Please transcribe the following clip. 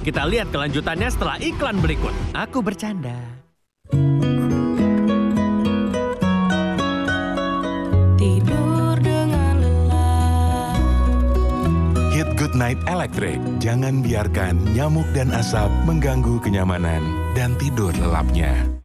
Kita lihat kelanjutannya setelah iklan berikut. Aku bercanda. Tidur dengan lelah. Hit Good Night Electric. Jangan biarkan nyamuk dan asap mengganggu kenyamanan dan tidur lelapnya.